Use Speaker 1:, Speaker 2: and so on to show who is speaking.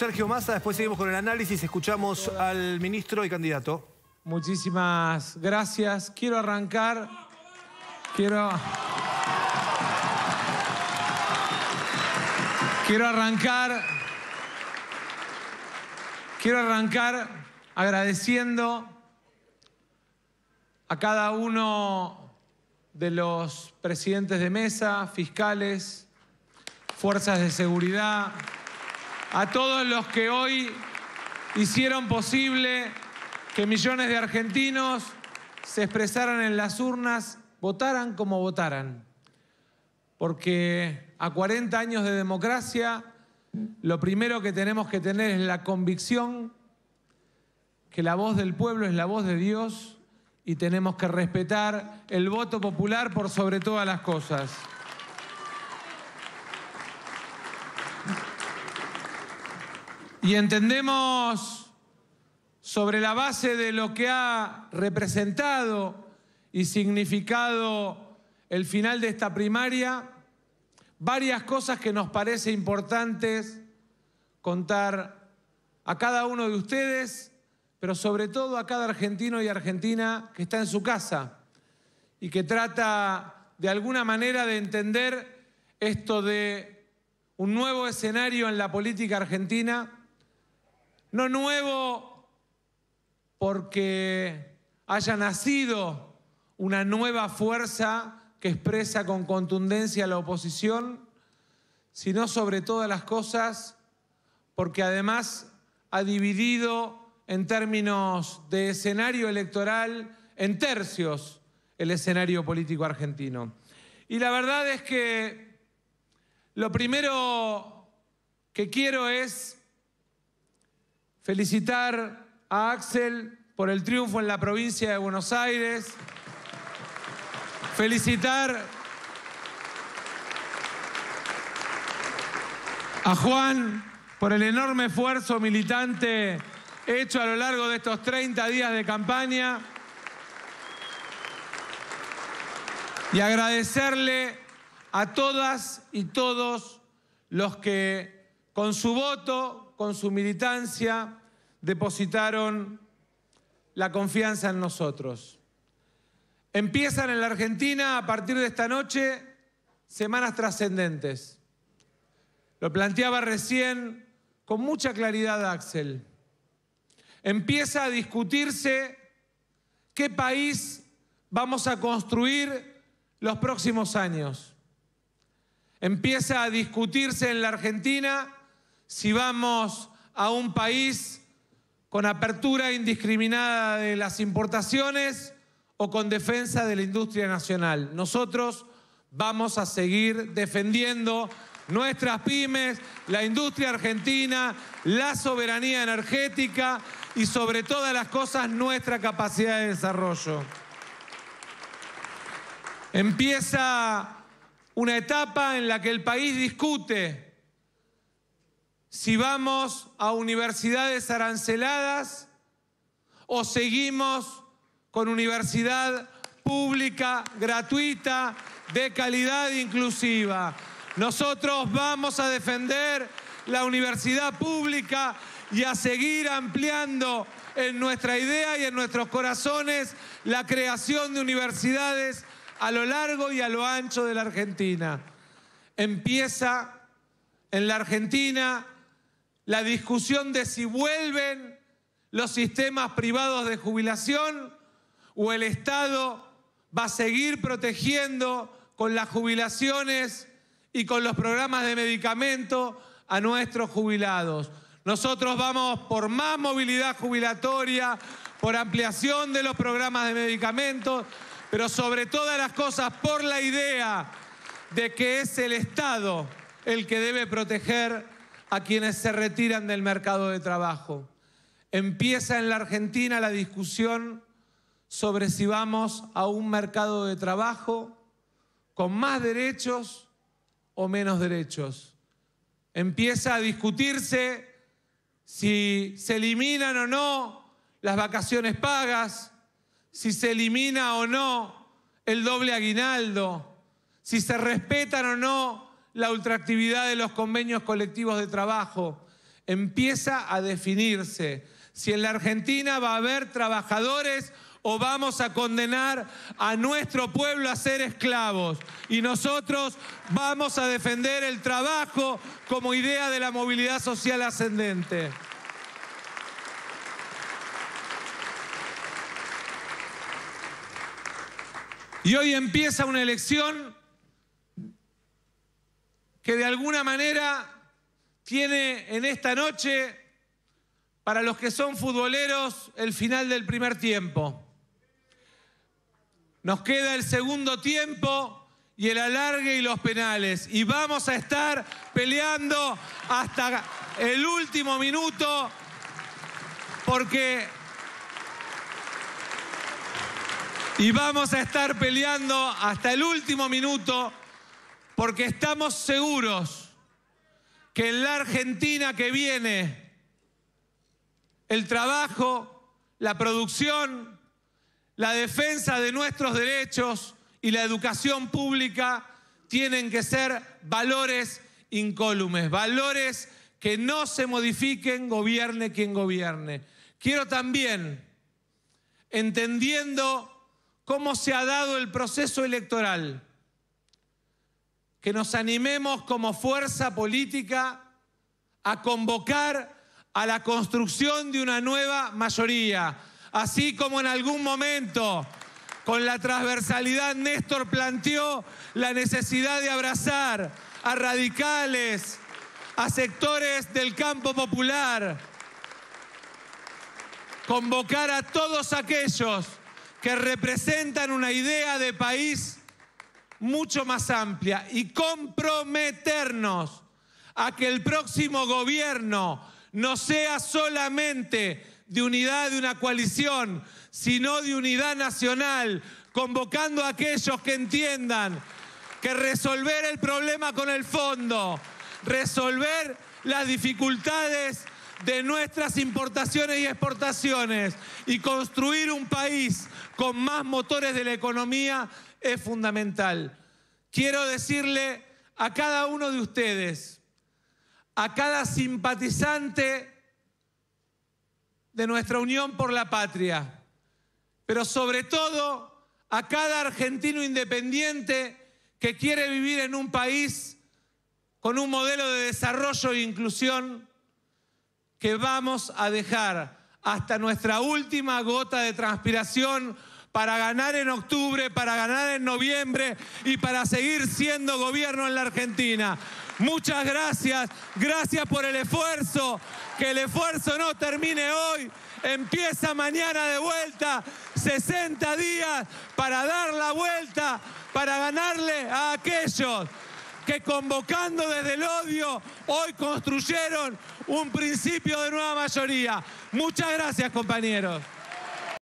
Speaker 1: Sergio Massa, después seguimos con el análisis, escuchamos al ministro y candidato.
Speaker 2: Muchísimas gracias. Quiero arrancar. Quiero. Quiero arrancar. Quiero arrancar agradeciendo a cada uno de los presidentes de mesa, fiscales, fuerzas de seguridad, a todos los que hoy hicieron posible que millones de argentinos se expresaran en las urnas, votaran como votaran. Porque a 40 años de democracia, lo primero que tenemos que tener es la convicción que la voz del pueblo es la voz de Dios y tenemos que respetar el voto popular por sobre todas las cosas. Y entendemos sobre la base de lo que ha representado y significado el final de esta primaria, varias cosas que nos parece importantes contar a cada uno de ustedes, pero sobre todo a cada argentino y argentina que está en su casa y que trata de alguna manera de entender esto de un nuevo escenario en la política argentina no nuevo porque haya nacido una nueva fuerza que expresa con contundencia la oposición, sino sobre todas las cosas porque además ha dividido en términos de escenario electoral en tercios el escenario político argentino. Y la verdad es que lo primero que quiero es Felicitar a Axel por el triunfo en la provincia de Buenos Aires. Felicitar a Juan por el enorme esfuerzo militante hecho a lo largo de estos 30 días de campaña. Y agradecerle a todas y todos los que con su voto, con su militancia, depositaron la confianza en nosotros. Empiezan en la Argentina a partir de esta noche semanas trascendentes. Lo planteaba recién con mucha claridad Axel. Empieza a discutirse qué país vamos a construir los próximos años. Empieza a discutirse en la Argentina si vamos a un país con apertura indiscriminada de las importaciones o con defensa de la industria nacional. Nosotros vamos a seguir defendiendo nuestras pymes, la industria argentina, la soberanía energética y sobre todas las cosas nuestra capacidad de desarrollo. Empieza una etapa en la que el país discute si vamos a universidades aranceladas o seguimos con universidad pública, gratuita, de calidad inclusiva. Nosotros vamos a defender la universidad pública y a seguir ampliando en nuestra idea y en nuestros corazones la creación de universidades a lo largo y a lo ancho de la Argentina. Empieza en la Argentina la discusión de si vuelven los sistemas privados de jubilación o el Estado va a seguir protegiendo con las jubilaciones y con los programas de medicamento a nuestros jubilados. Nosotros vamos por más movilidad jubilatoria, por ampliación de los programas de medicamentos, pero sobre todas las cosas por la idea de que es el Estado el que debe proteger a quienes se retiran del mercado de trabajo. Empieza en la Argentina la discusión sobre si vamos a un mercado de trabajo con más derechos o menos derechos. Empieza a discutirse si se eliminan o no las vacaciones pagas, si se elimina o no el doble aguinaldo, si se respetan o no la ultraactividad de los convenios colectivos de trabajo. empieza a definirse. Si en la Argentina va a haber trabajadores o vamos a condenar a nuestro pueblo a ser esclavos. Y nosotros vamos a defender el trabajo como idea de la movilidad social ascendente. Y hoy empieza una elección que de alguna manera tiene en esta noche, para los que son futboleros, el final del primer tiempo. Nos queda el segundo tiempo y el alargue y los penales. Y vamos a estar peleando hasta el último minuto porque... Y vamos a estar peleando hasta el último minuto porque estamos seguros que en la Argentina que viene el trabajo, la producción, la defensa de nuestros derechos y la educación pública tienen que ser valores incólumes, valores que no se modifiquen, gobierne quien gobierne. Quiero también, entendiendo cómo se ha dado el proceso electoral, que nos animemos como fuerza política a convocar a la construcción de una nueva mayoría Así como en algún momento con la transversalidad Néstor planteó la necesidad de abrazar a radicales, a sectores del campo popular, convocar a todos aquellos que representan una idea de país mucho más amplia y comprometernos a que el próximo gobierno no sea solamente de unidad de una coalición, sino de unidad nacional, convocando a aquellos que entiendan que resolver el problema con el fondo, resolver las dificultades de nuestras importaciones y exportaciones y construir un país con más motores de la economía es fundamental. Quiero decirle a cada uno de ustedes, a cada simpatizante de nuestra unión por la patria, pero sobre todo a cada argentino independiente que quiere vivir en un país con un modelo de desarrollo e inclusión que vamos a dejar hasta nuestra última gota de transpiración para ganar en octubre, para ganar en noviembre y para seguir siendo gobierno en la Argentina. Muchas gracias, gracias por el esfuerzo, que el esfuerzo no termine hoy, empieza mañana de vuelta, 60 días para dar la vuelta, para ganarle a aquellos que convocando desde el odio hoy construyeron un principio de nueva mayoría. Muchas gracias compañeros.